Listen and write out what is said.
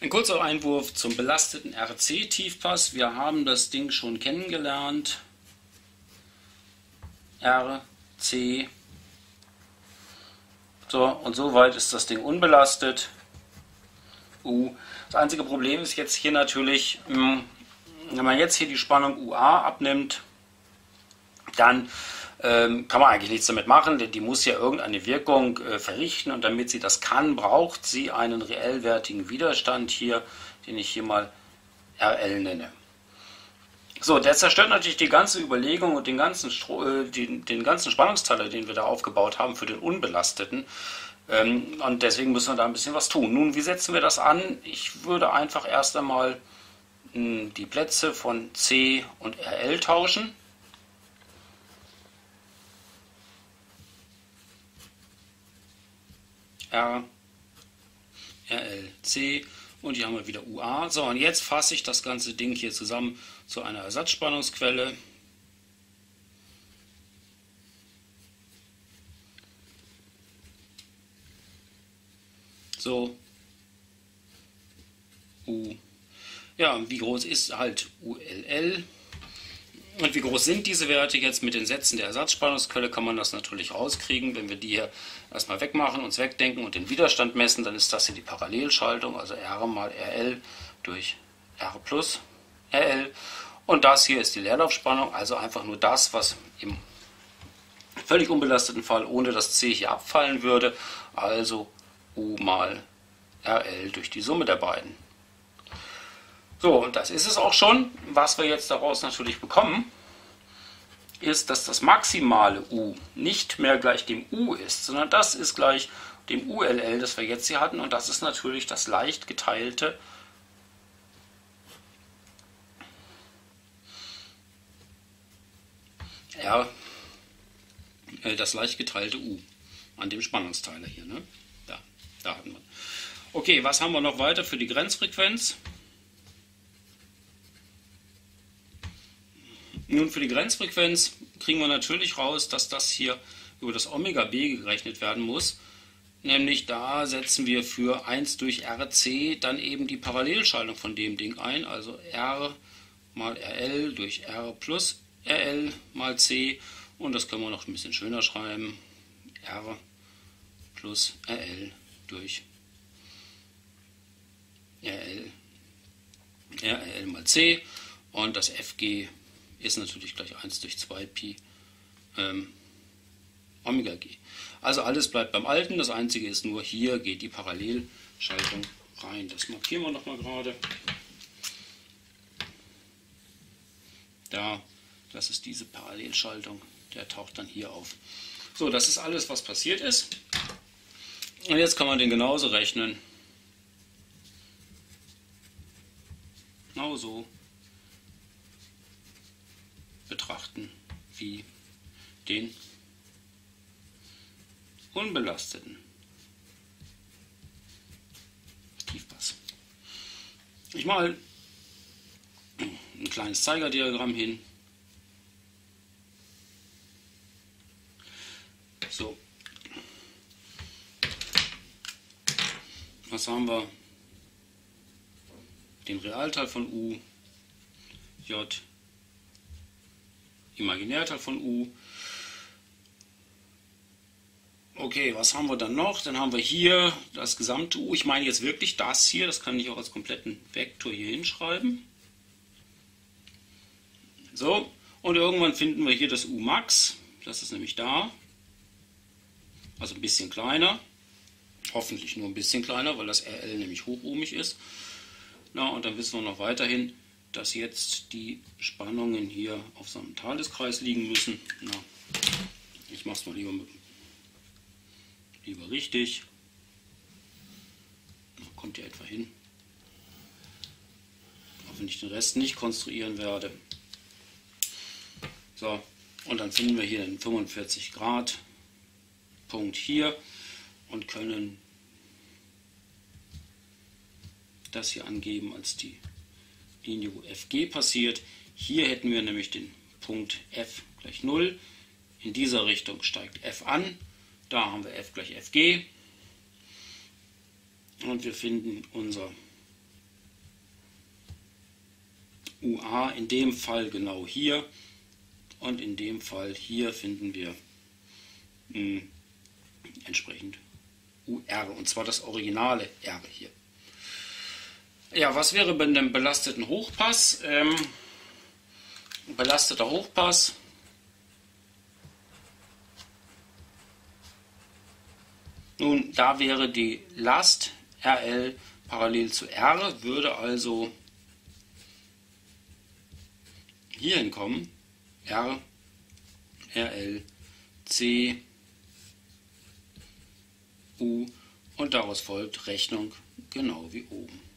Ein kurzer Einwurf zum belasteten RC-Tiefpass. Wir haben das Ding schon kennengelernt. R, C. So, und soweit ist das Ding unbelastet. U. Das einzige Problem ist jetzt hier natürlich, hm, wenn man jetzt hier die Spannung UA abnimmt, dann ähm, kann man eigentlich nichts damit machen, denn die muss ja irgendeine Wirkung äh, verrichten und damit sie das kann, braucht sie einen reellwertigen Widerstand hier, den ich hier mal RL nenne. So, der zerstört natürlich die ganze Überlegung und den ganzen, Stro äh, den, den, ganzen Spannungsteiler, den wir da aufgebaut haben für den Unbelasteten. Ähm, und deswegen müssen wir da ein bisschen was tun. Nun, wie setzen wir das an? Ich würde einfach erst einmal mh, hm, die Plätze von C und RL tauschen. R, RL, C und hier haben wir wieder UA. So, und jetzt fasse ich das ganze Ding hier zusammen zu einer Ersatzspannungsquelle. So, U. Ja, wie groß ist halt ULL? Und wie groß sind diese Werte jetzt mit den Sätzen der Ersatzspannungsquelle, kann man das natürlich rauskriegen. Wenn wir die hier erstmal wegmachen, uns wegdenken und den Widerstand messen, dann ist das hier die Parallelschaltung, also R mal RL durch R plus RL. Und das hier ist die Leerlaufspannung, also einfach nur das, was im völlig unbelasteten Fall ohne das C hier abfallen würde, also U mal RL durch die Summe der beiden. So, und das ist es auch schon. Was wir jetzt daraus natürlich bekommen, ist, dass das maximale U nicht mehr gleich dem U ist, sondern das ist gleich dem ULL, das wir jetzt hier hatten. Und das ist natürlich das leicht geteilte R, äh, das leicht geteilte U an dem Spannungsteiler hier. Ne? Da, da hatten wir. Okay, was haben wir noch weiter für die Grenzfrequenz? Nun für die Grenzfrequenz kriegen wir natürlich raus, dass das hier über das Omega B gerechnet werden muss. Nämlich da setzen wir für 1 durch RC dann eben die Parallelschaltung von dem Ding ein. Also R mal RL durch R plus RL mal C. Und das können wir noch ein bisschen schöner schreiben. R plus RL durch RL, RL mal C. Und das FG ist natürlich gleich 1 durch 2 Pi ähm, Omega G. Also alles bleibt beim Alten, das einzige ist nur, hier geht die Parallelschaltung rein. Das markieren wir nochmal gerade. Da, das ist diese Parallelschaltung, der taucht dann hier auf. So, das ist alles, was passiert ist. Und jetzt kann man den genauso rechnen. Genauso betrachten wie den unbelasteten Tiefpass. Ich mal ein kleines Zeigerdiagramm hin. So. Was haben wir? Den Realteil von U, J, Imaginärteil von U. Okay, was haben wir dann noch? Dann haben wir hier das gesamte U. Ich meine jetzt wirklich das hier. Das kann ich auch als kompletten Vektor hier hinschreiben. So, und irgendwann finden wir hier das U max. Das ist nämlich da. Also ein bisschen kleiner. Hoffentlich nur ein bisschen kleiner, weil das RL nämlich hochohmig ist. Na, und dann wissen wir noch weiterhin, dass jetzt die Spannungen hier auf so einem Thaleskreis liegen müssen. Na, ich mache es mal lieber, mit, lieber richtig. Na, kommt ja etwa hin. Auch wenn ich den Rest nicht konstruieren werde. So, und dann finden wir hier den 45 Grad Punkt hier und können das hier angeben als die Linie, wo FG passiert. Hier hätten wir nämlich den Punkt F gleich 0. In dieser Richtung steigt F an. Da haben wir F gleich FG. Und wir finden unser UA, in dem Fall genau hier und in dem Fall hier finden wir mh, hm, entsprechend UR und zwar das originale R hier. Ja, was wäre bei einem belasteten Hochpass? Ähm, belasteter Hochpass. Nun, da wäre die Last RL parallel zu R, würde also hier hinkommen. R, RL, C, U und daraus folgt Rechnung genau wie oben.